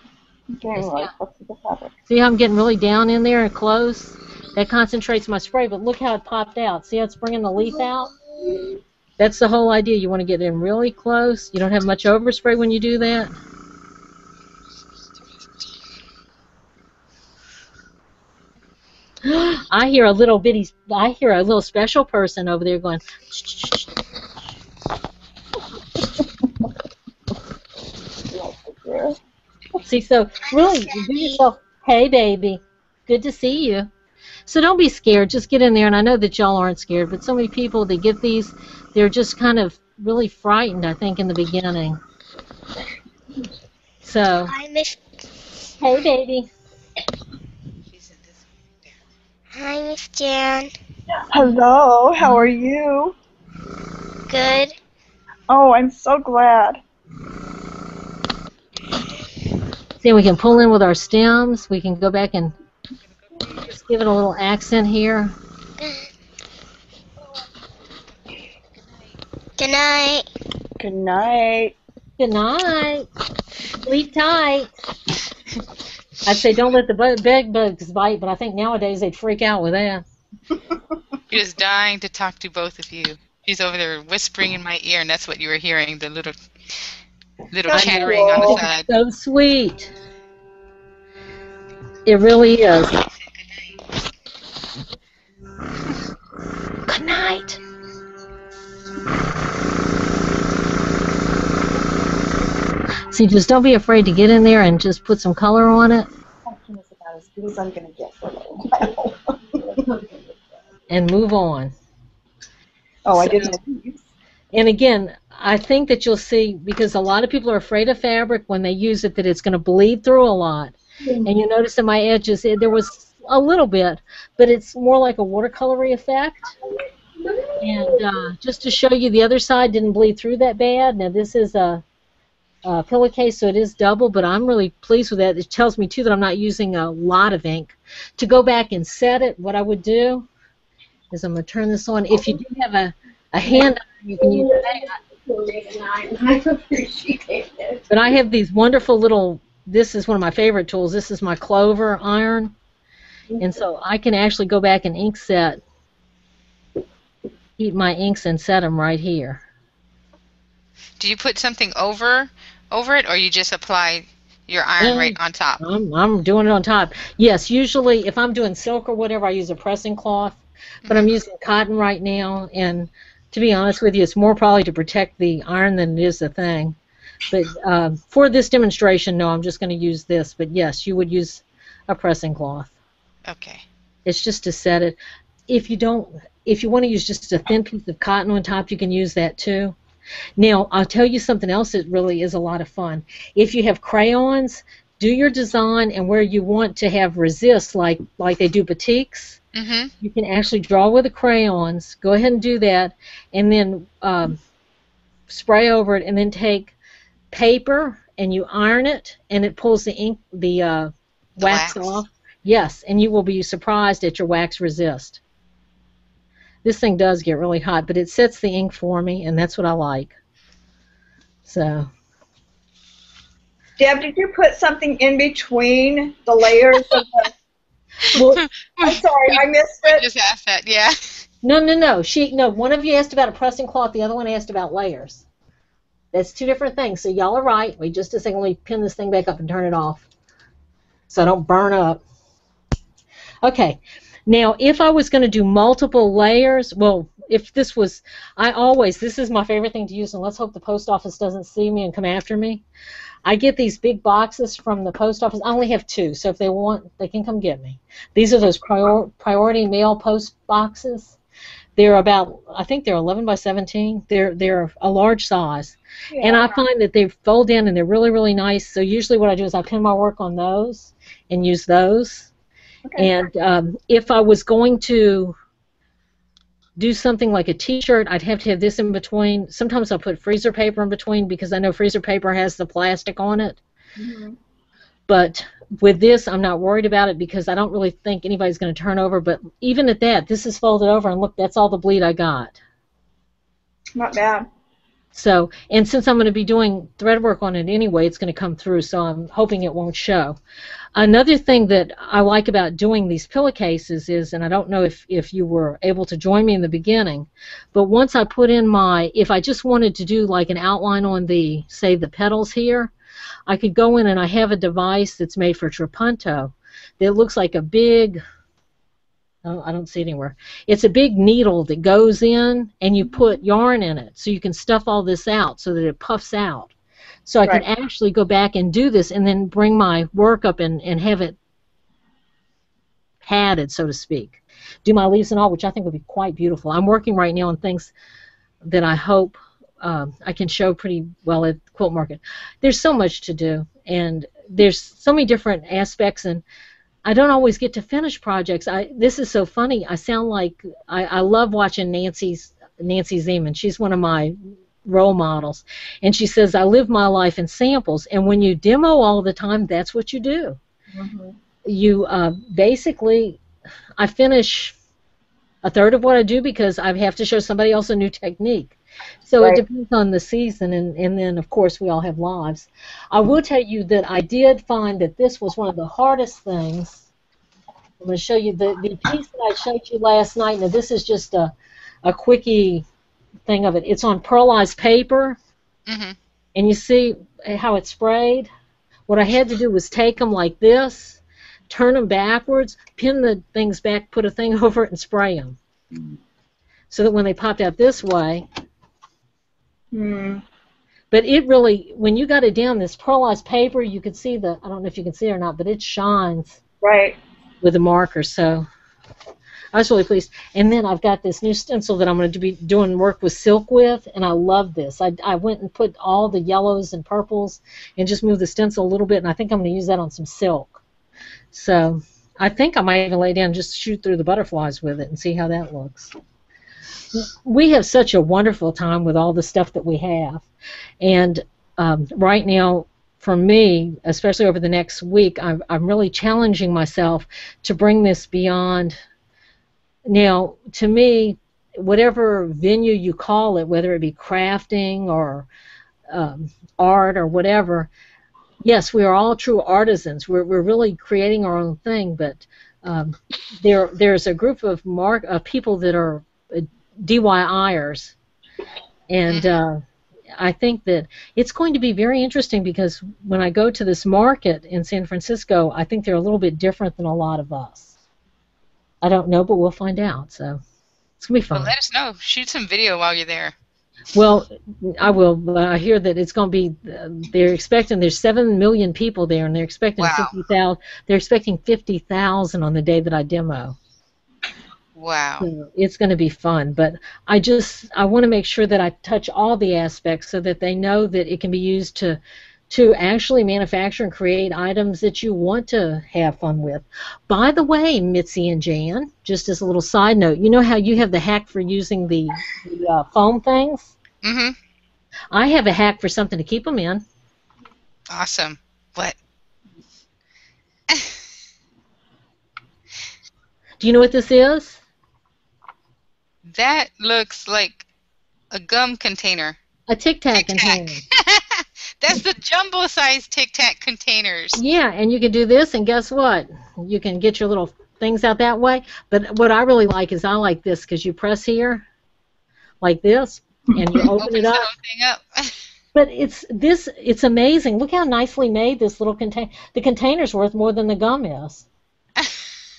Getting really Yeah. close to the fabric. See how I'm getting really down in there and close? That concentrates my spray, but look how it popped out. See how it's bringing the leaf out? That's the whole idea. You want to get in really close. You don't have much overspray when you do that. (gasps) I hear a little bitty, I hear a little special person over there going, (laughs) See, so really, do yourself, hey, baby, good to see you. So don't be scared. Just get in there. And I know that y'all aren't scared, but so many people, they get these, they're just kind of really frightened, I think, in the beginning. So, Hi, Miss. hey, baby. She's in this Hi, Miss Jan. Hello, how are you? Good. Oh, I'm so glad. See, we can pull in with our stems. We can go back and just give it a little accent here. Good night. Good night. Good night. Sleep tight. I'd say don't let the bu- bed bugs bite, but I think nowadays they'd freak out with that. She was dying to talk to both of you. She's over there whispering in my ear, and that's what you were hearing, the little little That's chattering on the cool. side. So sweet. It really is. Good night. See, just don't be afraid to get in there and just put some color on it Pumpkin is about as good as I'm gonna get for a little while. and move on. oh, I didn't. And again, I think that you'll see because a lot of people are afraid of fabric when they use it that it's going to bleed through a lot. And you notice in my edges it, there was a little bit, but it's more like a watercolory effect. And uh, just to show you, the other side didn't bleed through that bad. Now this is a, a pillowcase, so it is double, but I'm really pleased with that. It tells me too that I'm not using a lot of ink. To go back and set it, what I would do is I'm going to turn this on. If you do have a, a hand, you can use that. But I have these wonderful little. This is one of my favorite tools. This is my Clover iron, and so I can actually go back and ink set, heat my inks and set them right here. Do you put something over over it, or you just apply your iron Um, right on top? I'm, I'm doing it on top. Yes, usually if I'm doing silk or whatever, I use a pressing cloth, but I'm using cotton right now, and to be honest with you, it's more probably to protect the iron than it is the thing. But um, for this demonstration, no, I'm just going to use this. But yes, you would use a pressing cloth. Okay. It's just to set it. If you don't, if you want to use just a thin piece of cotton on top, you can use that too. Now, I'll tell you something else that really is a lot of fun. If you have crayons, do your design and where you want to have resist, like like they do batiks, Mhm. you can actually draw with the crayons. Go ahead and do that, and then um, spray over it, and then take paper and you iron it, and it pulls the ink, the uh, The wax, wax. off. Yes, and you will be surprised at your wax resist. This thing does get really hot, but it sets the ink for me, and that's what I like. So, Deb, did you put something in between the layers of the? (laughs) well, I'm sorry, I missed I it. just asked that. Yeah. no, no, no. She, no. One of you asked about a pressing cloth. The other one asked about layers. That's two different things. So y'all are right. Wait just a second. Let me pin this thing back up and turn it off, so I don't burn up. Okay. Now, if I was going to do multiple layers, well, if this was, I always, this is my favorite thing to use, and let's hope the post office doesn't see me and come after me. I get these big boxes from the post office. I only have two, so if they want, they can come get me. These are those prior, priority mail post boxes. They're about, I think they're 11 by 17. They're they're a large size, and I find that they fold in and they're really really nice. So usually what I do is I pin my work on those and use those. Okay. And um, if I was going to do something like a T-shirt, I'd have to have this in between. Sometimes I'll put freezer paper in between because I know freezer paper has the plastic on it. Mhm. But with this, I'm not worried about it because I don't really think anybody's going to turn over. But even at that, this is folded over, and look, that's all the bleed I got. Not bad. So, and since I'm going to be doing thread work on it anyway, it's going to come through, so I'm hoping it won't show. Another thing that I like about doing these pillowcases is, and I don't know if, if you were able to join me in the beginning, but once I put in my, if I just wanted to do like an outline on the, say, the petals here, I could go in and I have a device that's made for Trapunto that looks like a big, oh, I don't see it anywhere. It's a big needle that goes in and you put yarn in it so you can stuff all this out so that it puffs out. So I Right. can actually go back and do this and then bring my work up and, and have it padded, so to speak. Do my leaves and all, which I think would be quite beautiful. I'm working right now on things that I hope um, I can show pretty well at Quilt Market. There's so much to do, and there's so many different aspects, and I don't always get to finish projects. I this is so funny. I sound like I, I love watching Nancy's Nancy Zieman. She's one of my role models, and she says I live my life in samples. And when you demo all the time, that's what you do. Mhm. You uh, basically, I finish a third of what I do because I have to show somebody else a new technique. So Right. it depends on the season, and, and then of course we all have lives. I will tell you that I did find that this was one of the hardest things. I'm going to show you the, the piece that I showed you last night. Now this is just a, a quickie thing of it. It's on pearlized paper, Mhm. and you see how it's sprayed. What I had to do was take them like this, turn them backwards, pin the things back, put a thing (laughs) over it, and spray them. So that when they popped out this way, Hmm. but it really, when you got it down, this pearlized paper, you could see the, I don't know if you can see it or not, but it shines Right. with the marker. So I was really pleased. And then I've got this new stencil that I'm going to be doing work with silk with, and I love this. I, I went and put all the yellows and purples and just moved the stencil a little bit, and I think I'm going to use that on some silk. So I think I might even lay down and just shoot through the butterflies with it and see how that looks. We have such a wonderful time with all the stuff that we have, and um, right now, for me, especially over the next week, I'm I'm really challenging myself to bring this beyond. Now, to me, whatever venue you call it, whether it be crafting or um, art or whatever, yes, we are all true artisans. We're we're really creating our own thing, but um, there there's a group of mark of people that are DIYers, and uh, I think that it's going to be very interesting because when I go to this market in San Francisco, I think they're a little bit different than a lot of us. I don't know, but we'll find out. So it's gonna be fun. Well, let us know. Shoot some video while you're there. Well, I will. But I hear that it's going to be. Uh, they're expecting there's seven million people there, and they're expecting Wow. fifty thousand. They're expecting fifty thousand on the day that I demo. Wow. So it's going to be fun. But I just I want to make sure that I touch all the aspects so that they know that it can be used to to actually manufacture and create items that you want to have fun with. By the way, Mitzi and Jan, just as a little side note, you know how you have the hack for using the, the uh, foam things? Mm-hmm. I have a hack for something to keep them in. Awesome. What? Do you know what this is? That looks like a gum container. A tic-tac-tac container. (laughs) That's the jumbo size Tic Tac containers. Yeah, and you can do this, and guess what? You can get your little things out that way. But what I really like is I like this because you press here, like this, and you open it up. up. (laughs) But it's this. It's amazing. Look how nicely made this little container. The container's worth more than the gum is.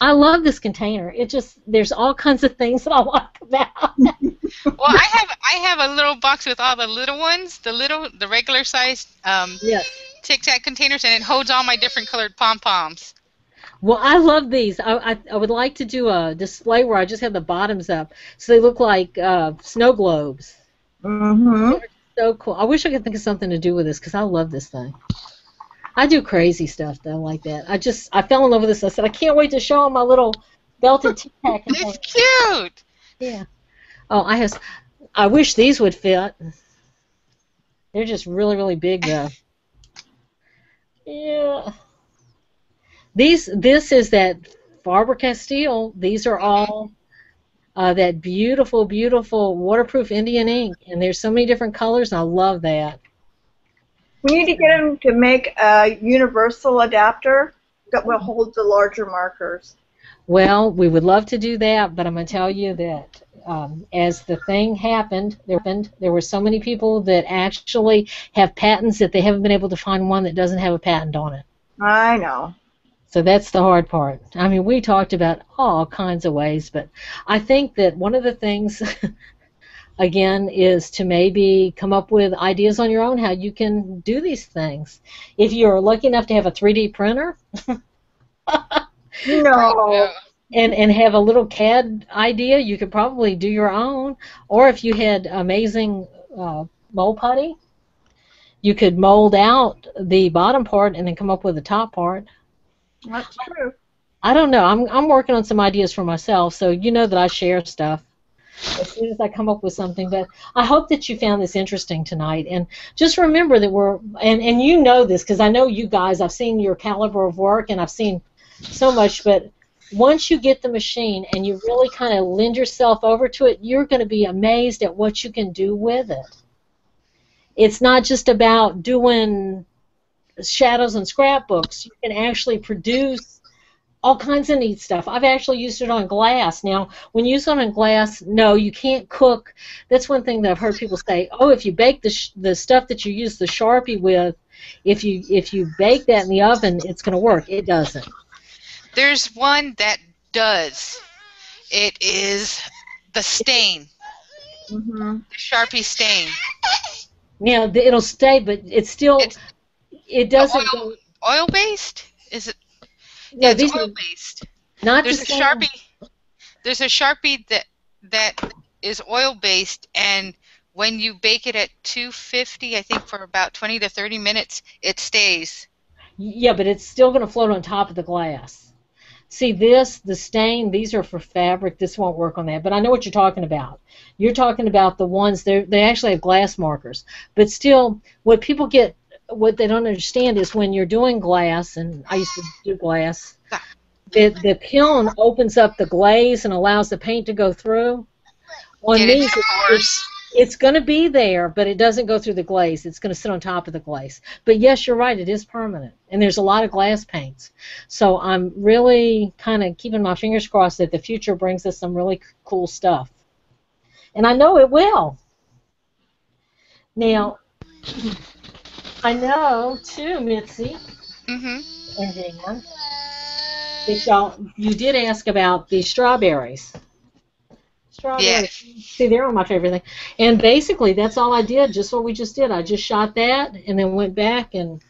I love this container. It just there's all kinds of things that I like about. it. (laughs) well, I have I have a little box with all the little ones, the little the regular size um, yes. Tic Tac containers, and it holds all my different colored pom poms. Well, I love these. I, I I would like to do a display where I just have the bottoms up, so they look like uh, snow globes. Mm-hmm. So cool. I wish I could think of something to do with this because I love this thing. I do crazy stuff though, like that. I just I fell in love with this. I said I can't wait to show 'em my little belted (laughs) Tac. container." It's cute. Yeah. Oh, I have. I wish these would fit. They're just really, really big though. (laughs) Yeah. These. This is that Faber-Castell. These are all uh, that beautiful, beautiful waterproof Indian ink, and there's so many different colors, and I love that. We need to get them to make a universal adapter that will hold the larger markers. Well, we would love to do that, but I'm going to tell you that um, as the thing happened, there, happened, there were so many people that actually have patents that they haven't been able to find one that doesn't have a patent on it. I know. So that's the hard part. I mean, we talked about all kinds of ways, but I think that one of the things, (laughs) again, is to maybe come up with ideas on your own how you can do these things. If you're lucky enough to have a 3D printer, No. (laughs) and and have a little CAD idea, you could probably do your own. Or if you had amazing uh, mold putty, you could mold out the bottom part and then come up with the top part. That's true. I don't know. I'm I'm working on some ideas for myself, so you know that I share stuff as soon as I come up with something. But I hope that you found this interesting tonight, and just remember that we're and and you know this because I know you guys. I've seen your caliber of work, and I've seen so much. But once you get the machine and you really kind of lend yourself over to it, you're going to be amazed at what you can do with it. It's not just about doing shadows and scrapbooks. You can actually produce all kinds of neat stuff. I've actually used it on glass. Now, when you use it on glass, no, you can't cook. That's one thing that I've heard people say. Oh, if you bake the sh- the stuff that you use the Sharpie with, if you if you bake that in the oven, it's going to work. It doesn't. There's one that does. It is the stain, Mm -hmm. the Sharpie stain. Now it'll stay, but it's still It's it doesn't. oil- go, Oil based? Is it? No, these are oil based. not There's the a. Sharpie. There's a Sharpie that that is oil based, and when you bake it at 250, I think for about 20 to 30 minutes, it stays. Yeah, but it's still going to float on top of the glass. See this, the stain, these are for fabric. This won't work on that, but I know what you're talking about. You're talking about the ones they they actually have glass markers, but still, what people get, what they don't understand is when you're doing glass, and I used to do glass, the the kiln opens up the glaze and allows the paint to go through. On Get it these, to it's, it's going to be there, but it doesn't go through the glaze. It's going to sit on top of the glaze. But yes, you're right. It is permanent, and there's a lot of glass paints. So I'm really kind of keeping my fingers crossed that the future brings us some really cool stuff, and I know it will. Now, I know too, Mitzi Mm-hmm. and Dan, that y'all you did ask about the strawberries. Strawberries. Yeah. See, they're on my favorite thing. And basically, that's all I did. Just what we just did. I just shot that, and then went back and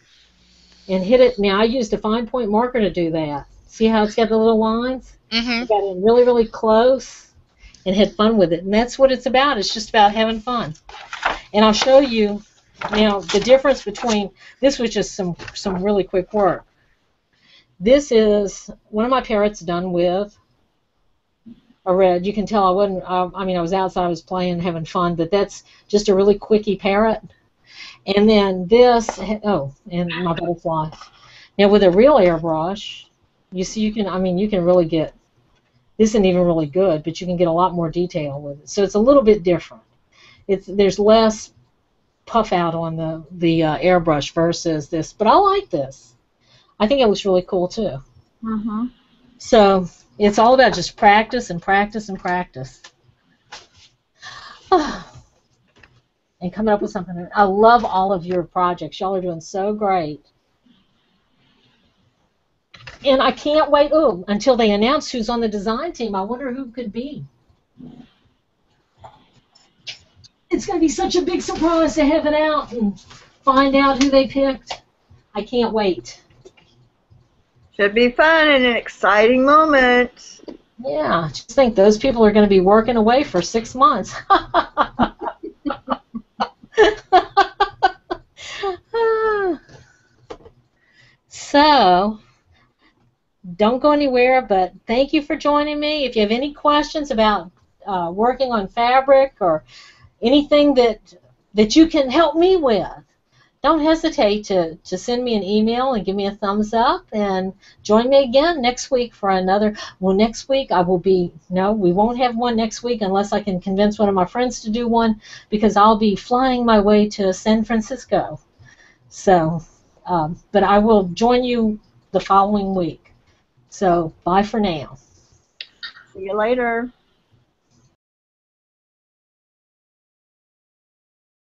and hit it. Now I used a fine point marker to do that. See how it's got the little lines? Mm-hmm. I got in really, really close and had fun with it. And that's what it's about. It's just about having fun. And I'll show you now the difference between this was just some some really quick work. This is one of my parrots done with a red. You can tell I wasn't. I, I mean, I was outside, I was playing, having fun, but that's just a really quickie parrot. And then this, oh, and my butterfly. Now with a real airbrush, you see, you can. I mean, you can really get. This isn't even really good, but you can get a lot more detail with it. So it's a little bit different. It's there's less puff out on the the uh, airbrush versus this, but I like this. I think it looks really cool too. Mm-hmm. So it's all about just practice and practice and practice. (sighs) and coming up with something. I love all of your projects. Y'all are doing so great. And I can't wait ooh, until they announce who's on the design team. I wonder who could be. It's going to be such a big surprise to have it out and find out who they picked. I can't wait. Should be fun and an exciting moment. Yeah, just think those people are going to be working away for six months. (laughs) so, don't go anywhere, but thank you for joining me. If you have any questions about uh, working on fabric or anything that that you can help me with, don't hesitate to, to send me an email and give me a thumbs up and join me again next week for another well next week I will be no we won't have one next week unless I can convince one of my friends to do one because I'll be flying my way to San Francisco. So um, but I will join you the following week. So bye for now. See you later.